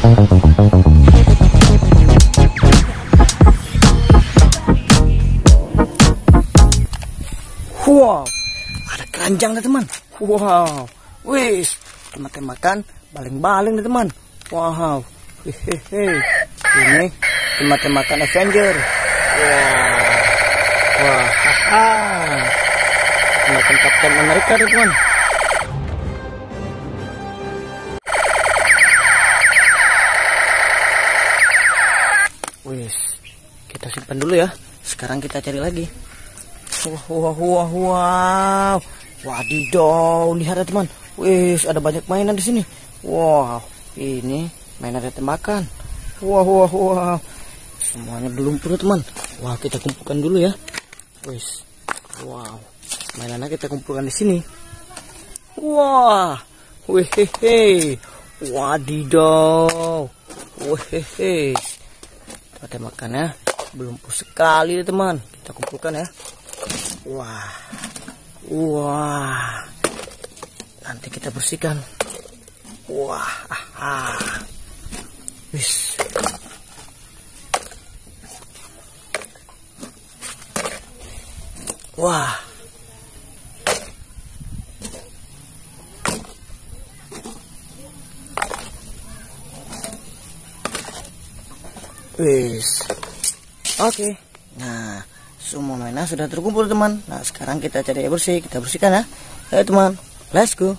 Wow, ada keranjang nih teman. Wow, wis, tempat-tembakan baling-baling nih teman. Wow, hehehe, ini tempat-tembakan Avenger. Wow, wah, haha, tembakan Captain America nih teman. Simpan dulu ya. Sekarang kita cari lagi. Wah, wah, wah, wow. Wadidaw, lihat ya teman. Wis, ada banyak mainan di sini. Wow, ini mainan ada tembakan. Wah, wah, wah. Semuanya belum penuh teman. Wah, kita kumpulkan dulu ya. Wis, wow. Mainannya kita kumpulkan di sini. Wah, wehehe. Wadidaw. Wehehe. Tembakannya belum sekali teman. Kita kumpulkan ya. Wah. Wah. Nanti kita bersihkan. Wah. Aha. Wis. Wah. Wis. Oke. Nah, semua mainan sudah terkumpul teman. Nah sekarang kita cari air bersih, kita bersihkan ya. Ayo teman, let's go.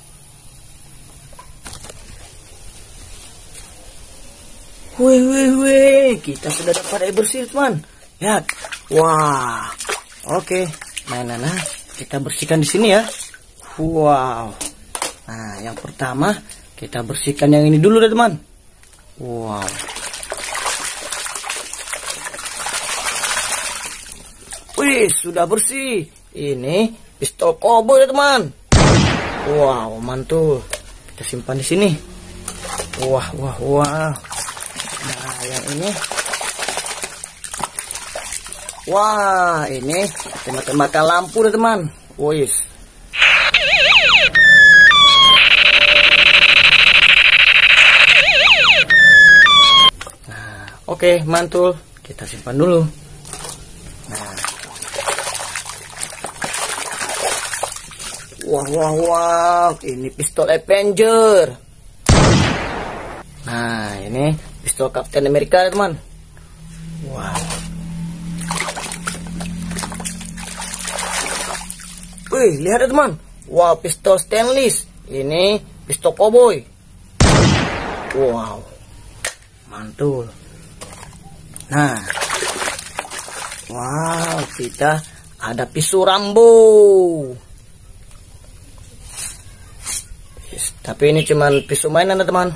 Wih wih wih, kita sudah dapat air bersih teman. Lihat, wah, oke, mainannya kita bersihkan di sini ya. Wow. Nah yang pertama kita bersihkan yang ini dulu deh teman. Wow. Wih, sudah bersih. Ini pistol koboi ya teman. Wow, mantul. Kita simpan di sini. Wah, wah, wah. Nah, yang ini. Wah, ini tembak-tembakan lampu ya teman. Wih. Nah, oke, mantul. Kita simpan dulu. Wah, wah, wah, ini pistol Avenger. Nah, ini pistol Captain America, teman. Wow. Wih, lihat ya, teman. Wow, pistol stainless. Ini pistol cowboy. Wow. Mantul. Nah. Wow, kita ada pisau Rambo. Tapi ini cuman pisau mainan ya teman.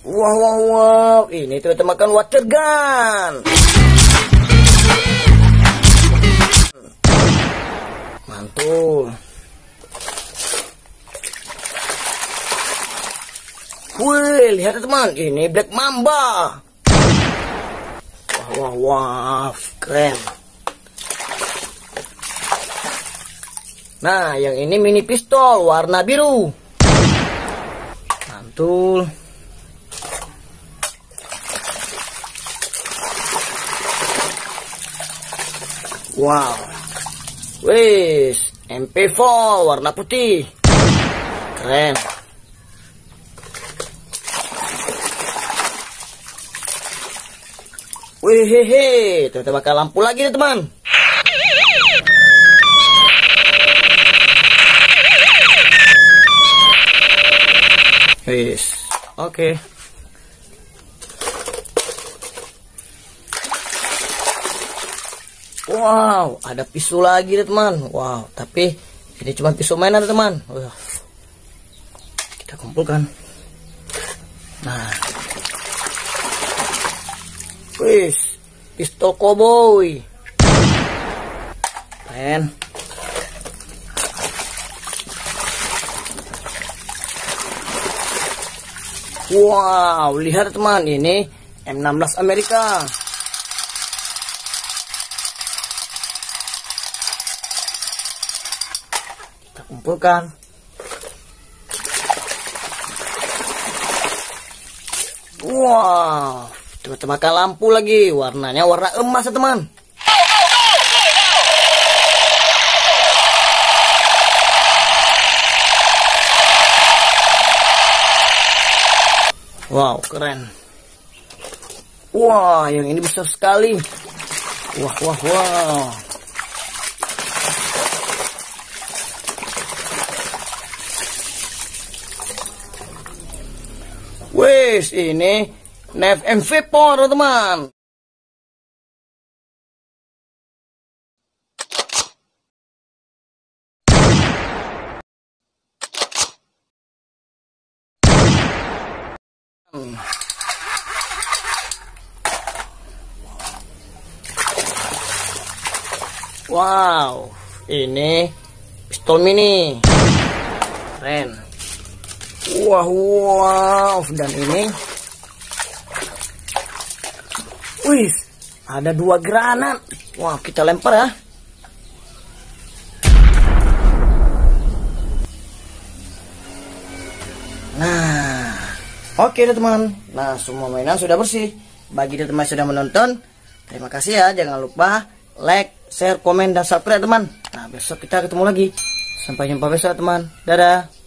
Wow, wow, wow. Ini tuh makan water gun. Mantul. Wih, lihat teman. Ini Black Mamba. Wah, wah, wah. Keren. Nah, yang ini mini pistol warna biru. Mantul. Wow. Wis, MP4 warna putih. Keren. Wih, hehe, ternyata bakal lampu lagi nih teman. Wis. Oke. Wow, ada pisau lagi deh teman. Wow, tapi ini cuma pisau mainan teman. Wah. Kita kumpulkan. Nah. Wis, pistol cowboy. Keren. Wow, lihat teman, ini M16 Amerika. Kita kumpulkan Wow, teman-teman lampu lagi, warnanya warna emas ya teman. Wow, keren. Wah, yang ini besar sekali. Wah, wah, wah. Wes, ini Nev MV Power, teman. Wow, ini pistol mini. Keren. Wah, wow, dan ini Wih, ada dua granat. Wah, kita lempar ya. Nah, oke deh teman. Nah, semua mainan sudah bersih. Bagi teman yang sudah menonton, terima kasih ya. Jangan lupa like, share, komen, dan subscribe teman. Nah besok kita ketemu lagi. Sampai jumpa besok teman. Dadah.